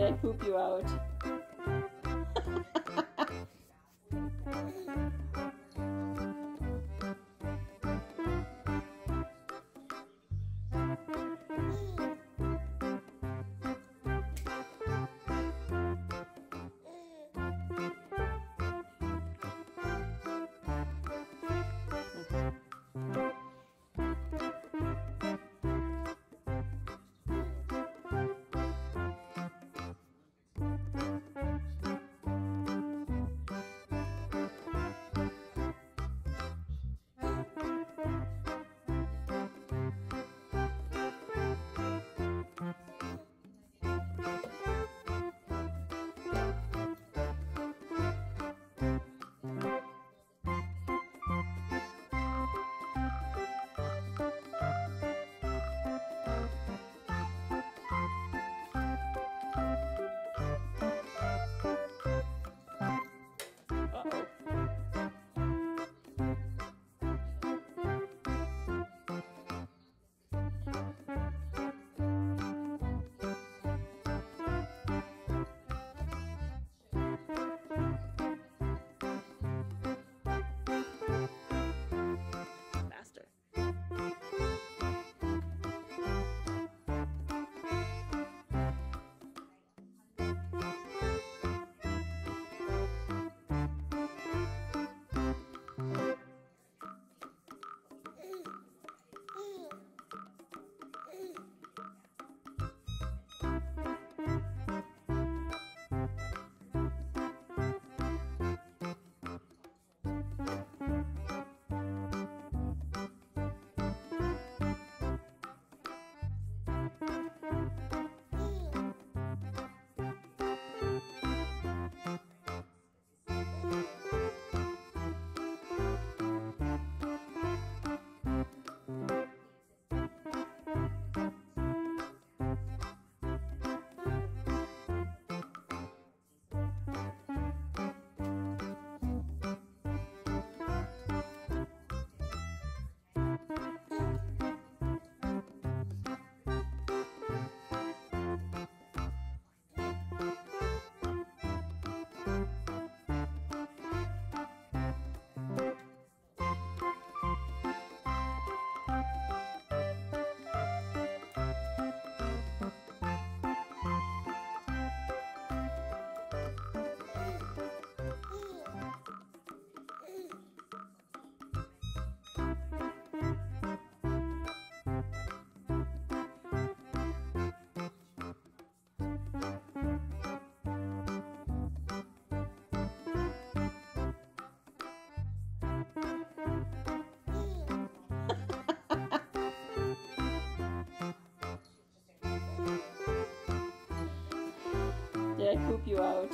Did I poop you out? Uh-oh. Faster. I poop you out?